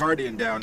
Cardian down.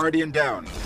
Guardian down.